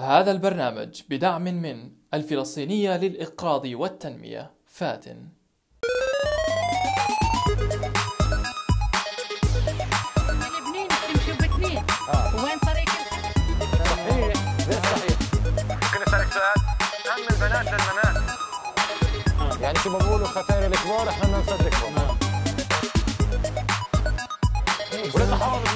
هذا البرنامج بدعم من الفلسطينية للإقراض والتنمية فاتن. وين طريق صحيح صحيح ممكن اسالك سؤال اهم البنات للبنات يعني شو بقولوا ختاير الكبار إحنا بدنا نصدقهم ولسه حافظ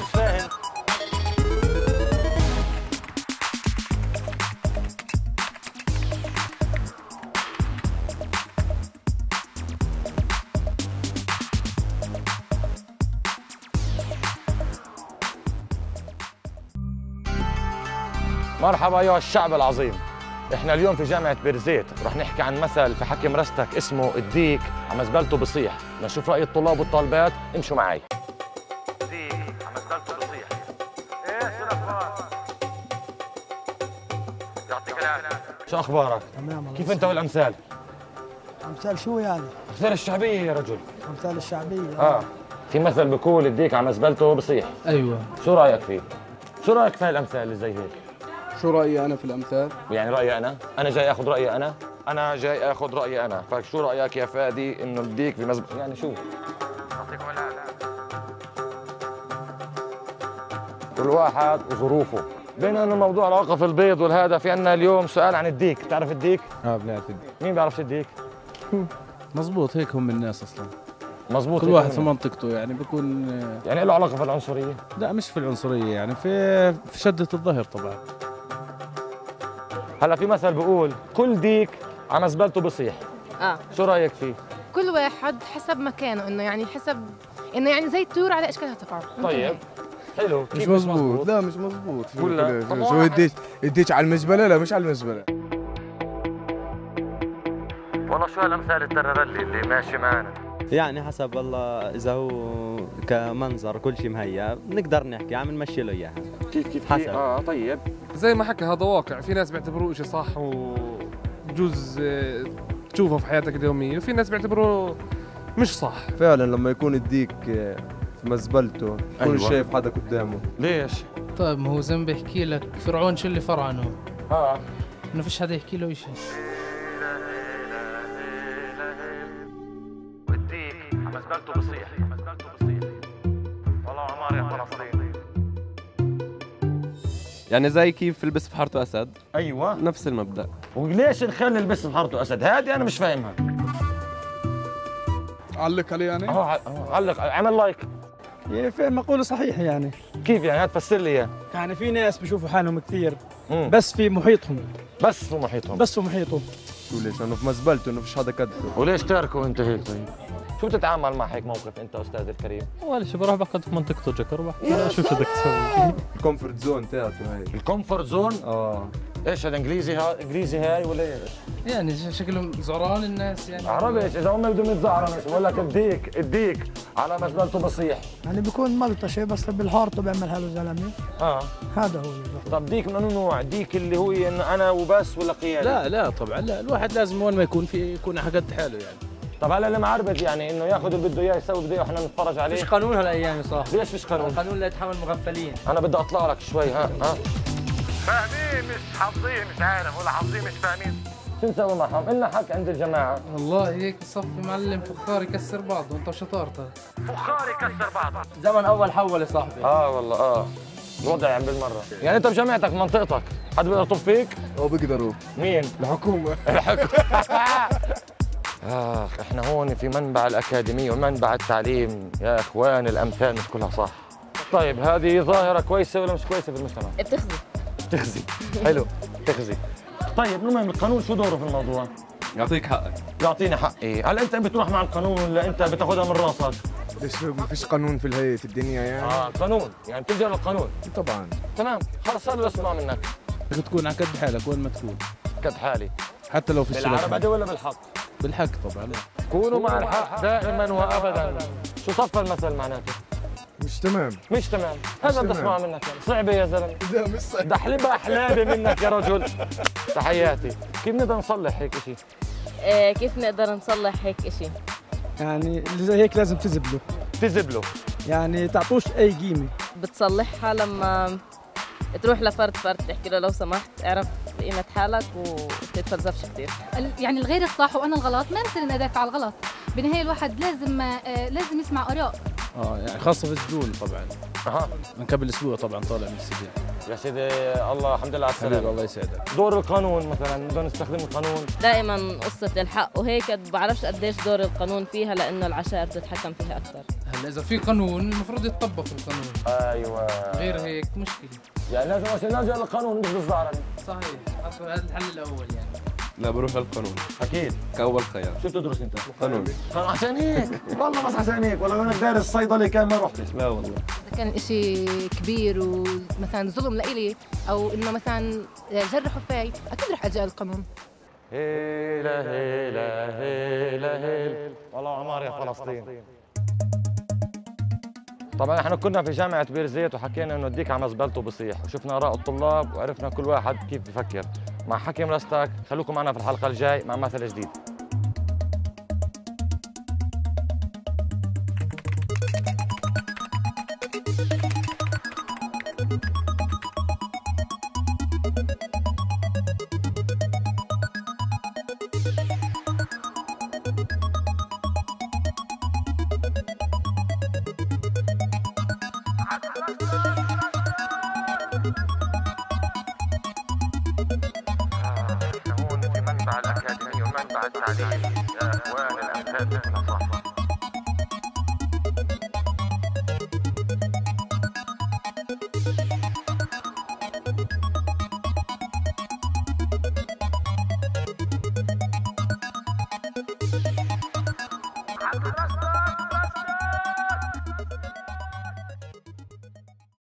مرحبا أيها الشعب العظيم. إحنا اليوم في جامعة بيرزيت رح نحكي عن مثل في حكي مرستك اسمه الديك. عم زبالته بصيح. بدنا نشوف رأي الطلاب والطالبات. امشوا معي. الديك عم زبالته بصيح إيه شو الاخبار يعطيك العافية شو أخبارك؟ تمام كيف أنت والأمثال؟ أمثال شو يعني؟ أمثال الشعبية يا رجل. أمثال الشعبية آه. في مثل بقول الديك عم زبالته بصيح. أيوه. شو رأيك فيه؟ شو رأيك في هالامثال اللي زي هيك؟ شو رأيي أنا في الأمثال؟ يعني رأيي أنا؟ أنا جاي آخذ رأيي أنا؟ أنا جاي آخذ رأيي أنا. فشو رأيك يا فادي إنه الديك في مزب... يعني شو؟ كل واحد وظروفه. بين إنه موضوع العلاقه في البيض والهذا في عنا اليوم سؤال عن الديك. بتعرف الديك؟ آه بنعرف مين بيعرفش الديك؟ مزبوط هيك هم الناس أصلا. مزبوط كل واحد. في منطقته يعني بيكون يعني له علاقة في العنصرية؟ لا مش في العنصرية يعني في في شدة الظهر طبعا. هلا في مثل بيقول كل ديك على زبالته بصيح. آه. شو رأيك فيه؟ كل واحد حسب مكانه إنه يعني حسب إنه يعني زي الطيور على إشكالها تقع طيب. حلو. مش مزبوط؟ لا مش مزبوط. شو ولا؟ شو-. يديك يديك على المزبلة؟ لا مش على المزبلة. والله شو هالأمثال التررلي اللي ماشي معنا يعني حسب والله إذا هو كمنظر كل شيء مهيأ بنقدر نحكي عم نمشي له إياها. كيف كيف حسب. آه طيب. زي ما حكى هذا واقع. في ناس بيعتبروه شيء صح وبجوز آه، تشوفه في حياتك اليومية. وفي ناس بيعتبروه مش صح. فعلا لما يكون الديك في مزبلته يكون أيوة. شايف حدا قدامه. ليش؟ طيب ما هو زين بيحكي لك فرعون شو اللي فرعنه آه. إنه فيش حدا يحكي له شيء زبالته بصيح والله عمار يا فلسطين. يعني زي كيف البس في حارته أسد؟ أيوه. نفس المبدأ. وليش نخلي البس بحارته أسد؟ هذه أنا مش فاهمها. علق عليه يعني؟ آه علق. عمل لايك. في مقولة صحيحة يعني؟ كيف يعني؟ هتفسر لي إياه. يعني في ناس بيشوفوا حالهم كثير مم. بس في محيطهم. بس في محيطهم. بس في محيطهم. شو ليش لأنه في مزبلته إنه فيش حدا قده وليش تاركوا أنت هيك طيب؟ شو بتتعامل مع هيك موقف انت أستاذ الكريم؟ ولا شيء بروح بقعد في منطقته جكر وبحكي شو بدك تسوي؟ ال comfort zone تاعته هاي. ال comfort zone؟ آه. إيش هذا إنجليزي ها؟ إنجليزي هاي ولا إيش؟ يعني شكلهم زعران الناس يعني. عربي إيش؟ إذا هم بدهم يتزعروا بقول لك الديك الديك على مزبلته بصيح يعني بيكون ملطشة بس بالحارته بيعمل حاله زلمة آه. هذا هو بالضبط. طب ديك من نوع؟ ديك اللي هو انه أنا وبس ولا قيادي لا لا طبعا لا الواحد لازم وين ما يكون في يكون على قد حاله يعني. طب هلا اللي معربد يعني إنه ياخذ اللي بده إياه يسوي بده إياه وإحنا نتفرج عليه. فيش قانون هالايام يا صاحبي. ليش فيش قانون؟ القانون لا يتحمل مغفلين أنا بدي أطلع لك شوي ها ها. فاهمين مش حافظين مش عارف ولا حافظين مش فاهمين شو نسوي معهم؟ إلنا حق عند الجماعة. والله هيك صفي معلم فخار يكسر بعضه أنت وشطارتك. فخار يكسر بعضه. زمن أول حول يا صاحبي. آه والله آه. الوضع يعني بالمرة. يعني أنت بجامعتك منطقتك حد بيقدر يطب فيك؟ أو بيقدروا. مين؟ الحكومة. اخ إحنا هون في منبع الاكاديميه ومنبع التعليم. يا إخوان الأمثال مش كلها صح. طيب هذه ظاهرة كويسة ولا مش كويسة في المجتمع؟ بتخزي. تخزي حلو. تخزي طيب المهم القانون شو دوره في الموضوع؟ يعطيك حقك. يعطيني حقي. هل أنت بتروح مع القانون ولا أنت بتاخذها من راسك؟ ليش ما فيش قانون في الهيئة الدنيا يعني. آه قانون. يعني بتلجا للقانون طبعا. تمام. خلص صار اسمع منك. بدك تكون على قد حالك وين ما تكون. قد حالي. حتى لو في الشغل بالعربده ولا بالحق؟ بالحق. طبعا كونوا مع الحق دائما وابدا. شو صف المثل معناته؟ مش تمام. مش تمام. هذا بدي اسمعه منك. يعني صعبة يا زلمة. لا مش صحيح دحلبها حلابه منك يا رجل. تحياتي. كيف نقدر نصلح هيك شيء آه كيف نقدر نصلح هيك إشي؟ يعني اللي زي هيك لازم تزبله تزبله يعني تعطوش أي قيمة. بتصلحها لما تروح لفرد فرد تحكي له لو سمحت اعرف قيمة حالك وتتفلسفش كثير يعني الغير الصح وأنا الغلط ما بصير اني ادافع على الغلط. بالنهاية الواحد لازم آه، لازم يسمع آراء. آه يعني خاصة في السجون طبعا. أها. من قبل أسبوع طبعا طالع من السجن. يا سيدي الله الحمد لله على حبيبي السلامه الله يسعدك. دور القانون مثلا بدنا نستخدم القانون. دائما قصة الحق وهيك بعرفش قديش دور القانون فيها لأنه العشائر بتتحكم فيها أكثر. هلا إذا في قانون المفروض يتطبق القانون. أيوه. غير هيك مشكلة. يعني لازم عشان نرجع للقانون مش بالظاهر صحيح. هذا الحل الأول يعني. لا بروح للقانون. أكيد. كأول خيار. شو بتدرس أنت؟ قانون. عشان هيك. والله بس عشان هيك. ولا انك دارس صيدلي كان ما رحتش لا والله. كان إشي كبير ومثلا ظلم لإلي أو إنه مثلا جرحوا فيي أكيد رح الجا للقانون هيلا هيلا هيلا هيلا والله عمار يا فلسطين. طبعا إحنا كنا في جامعة بيرزيت وحكينا إنه الديك على زبالته بصيح وشفنا آراء الطلاب وعرفنا كل واحد كيف بفكر. مع حكي مرستك خلوكم معنا في الحلقة الجاي مع مثل جديد. هون في منبع الأكاديمية ومنبع التعليم. يا أخوان الأمثال